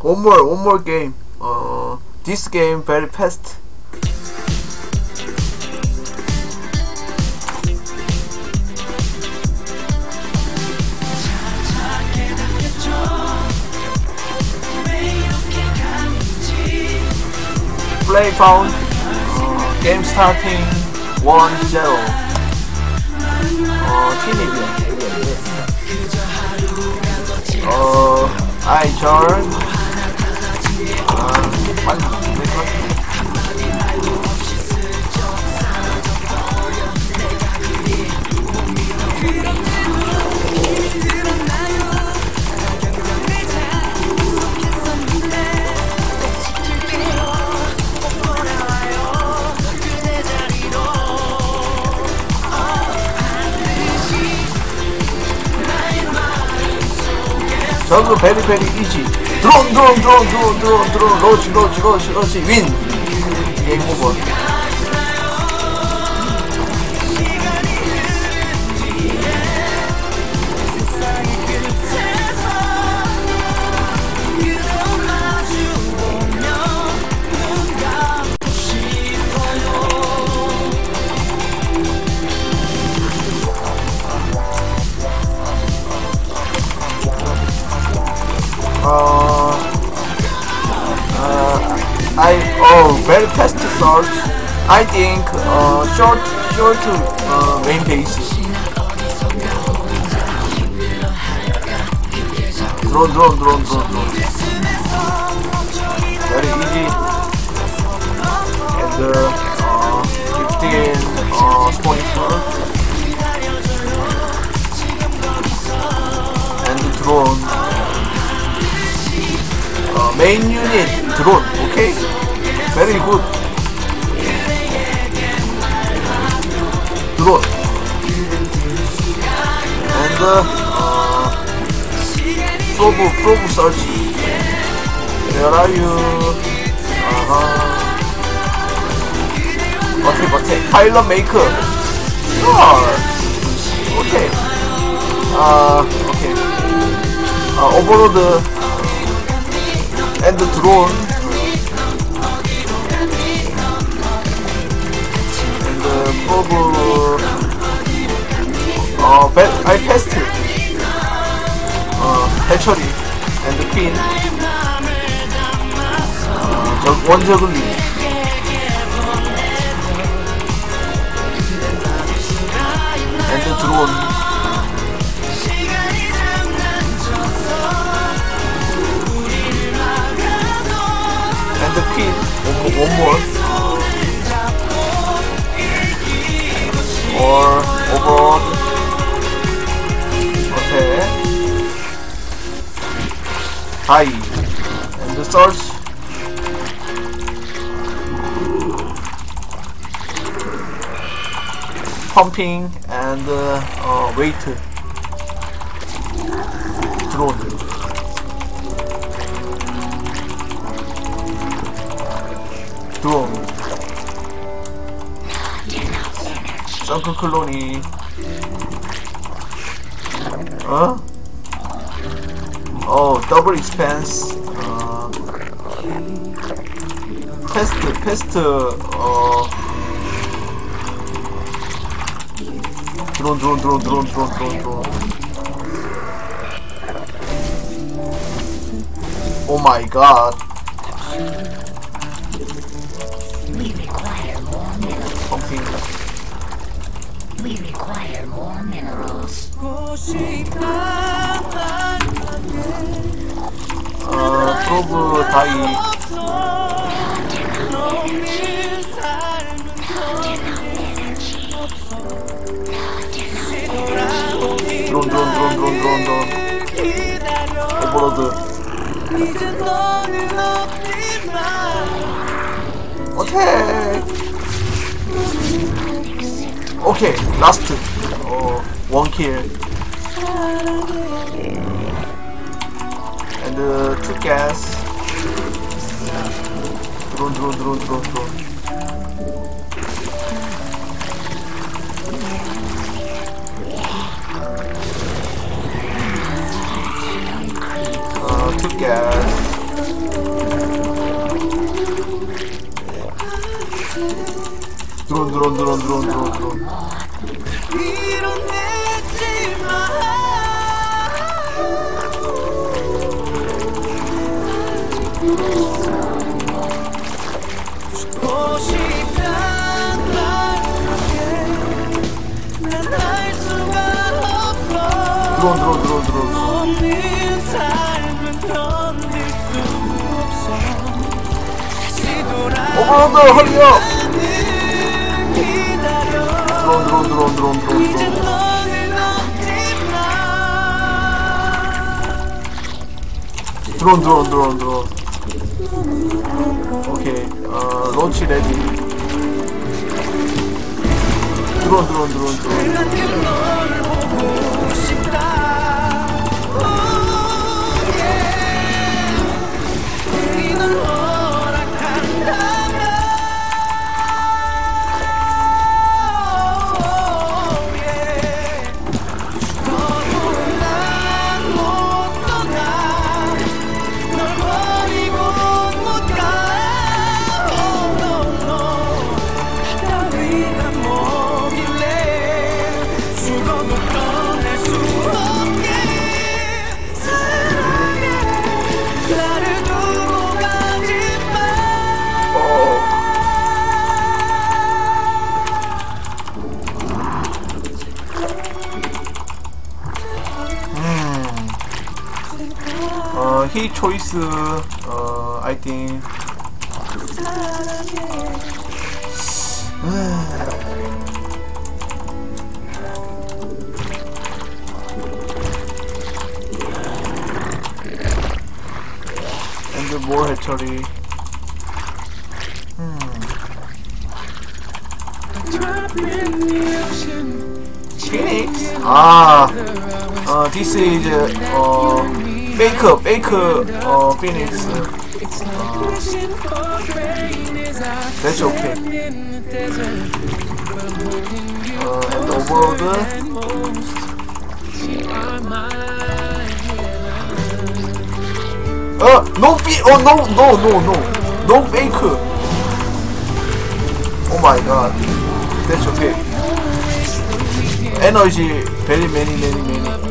one more one more game uh this game very fast play found uh, game starting 1-0 어 팀이고요 어 I join 아 빨리 될것 같아 저그 베리 베리 이지 드론 드론 드론 드론 드론 드론 로치 로치 로치 로치 윈 게임 오버 short uh, main base. Drone drone drone drone drone. Very easy. And uh, uh, 15 uh, spawning first. And drone. 어, 메인 유닛 드론 프로브 프로브 서치 where are you? 아하. 어택 어택 파일럿 메이커 sure. 오케이. 아 오케이. 아 오버로드. And uh, ba- I passed uh, hatchery and the pin uh, 저 원저글리 pumping and uh, uh weight drone. Drone. Jungle Colony. Huh? Oh, double expense. Uh, pest, pest, uh, Drone, drone, drone, drone, drone, drone, drone. Oh my god. We require more minerals. Uh, drone, drone, drone, Okay. Okay, last two. Oh, one kill. And uh, two gas. Drone, drone. goes. 드론 드론 드론 드론 드론 드론 드론 드론 드론 드론 아, 나 허리야. 드론, 드론, 드론, 드론, 드론, 드론. 드론, 드론, 드론, 드론. 오케이. 어, roach ready. 드론, 드론, 드론, 드론. 是呃，I uh, uh, think，唉。the hmm. Phoenix? Ah! Uh, this is uh, 페이크 페이크 어 피닉스 대체 오케이 어 엔드 오버로드 어! 노 피! 어! 노! 노! 노! 노! 노 페이크 오 마이 갓 대체 오케이 에너지 베리 매니 매니 매니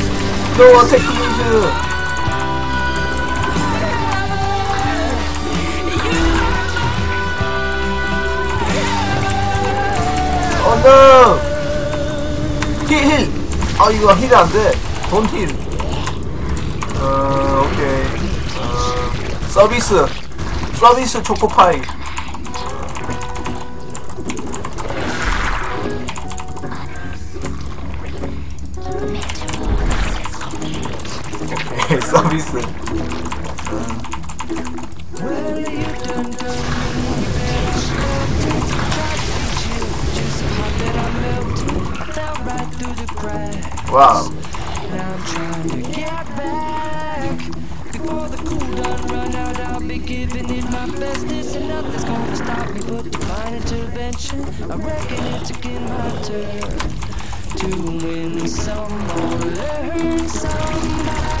No attack please! Oh no! 힐! 힐! 아 이거 힐이 안 돼. 돈 힐. 어 오케이. 어, 서비스. 서비스 초코파이. obviously. Wow. Now I'm trying to get back Before the cool done run out I'll be giving it my best This and nothing's gonna stop me But divine intervention I reckon it's again my turn To win some or learn some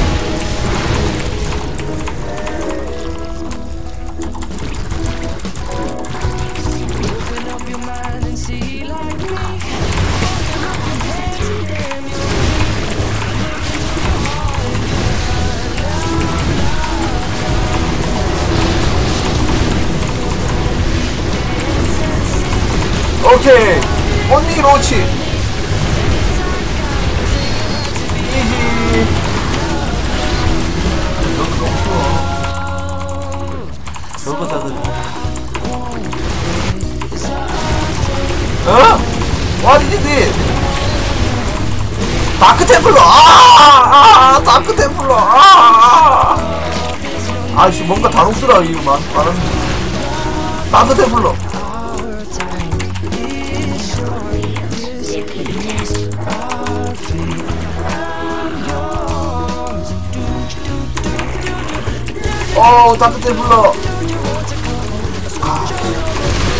오케이. 언니 로치. 이히. 너무 너무 좋아 저거 다들 어? What is this? 다크 템플러. 아, 아 다크 템플러. 아, 아. 아씨 뭔가 단옥스라 이거 말 말하는 다크 템플러 어 다크 템플러 어!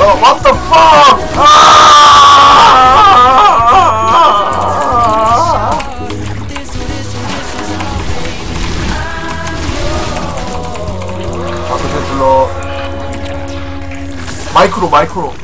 어, what the fuck! 아! 바깥에 불러. 마이크로, 마이크로.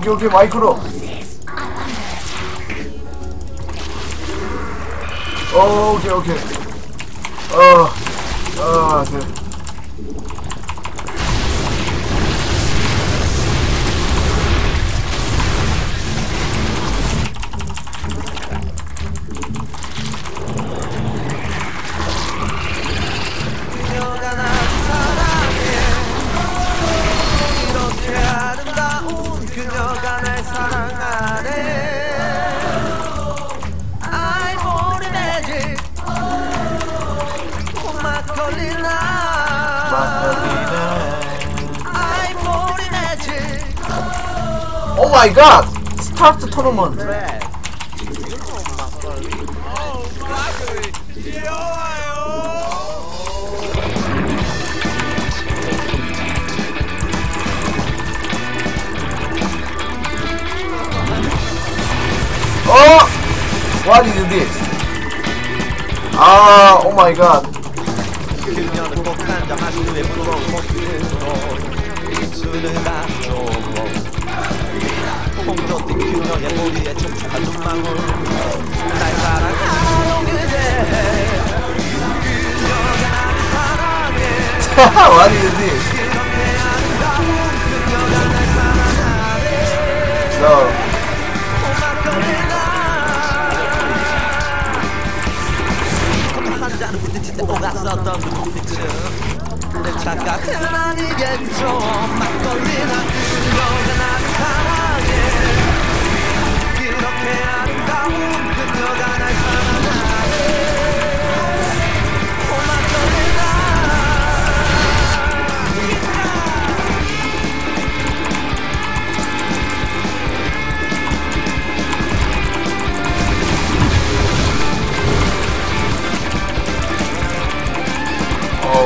오케이, 오케이, 마이크로. 어, 오케이, 오케이. 어, 아, 네. 걸리 귀여워요 어! What is this? 아, 오 마이 갓. 그녀는 꼭 한잔 마시고 예쁘고 모습으로 술을 다 줘. 홍도 뛴 그녀의 머리에 촉촉한 눈망울 날 사랑하는 그대 그녀가 this? 그렇게 아름다운 그 오갔었던 그 눈빛은 내 착각은 아니겠죠. 막걸리나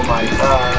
my god.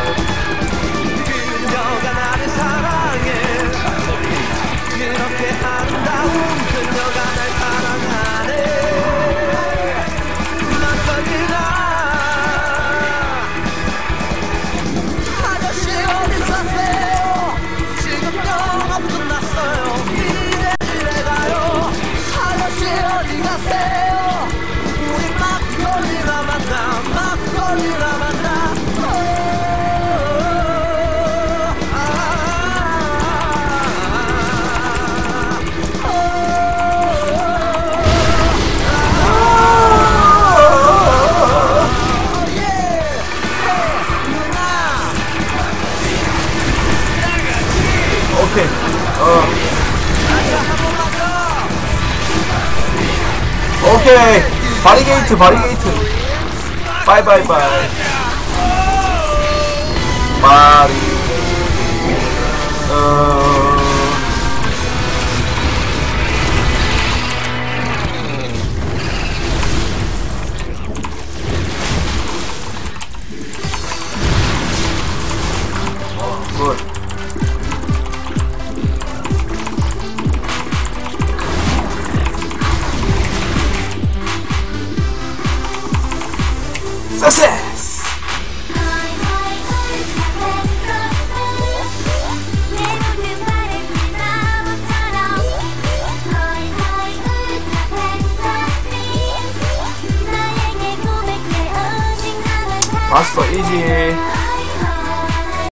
오케이. 바리게이트, 바리게이트. 바이바이바이. 바리.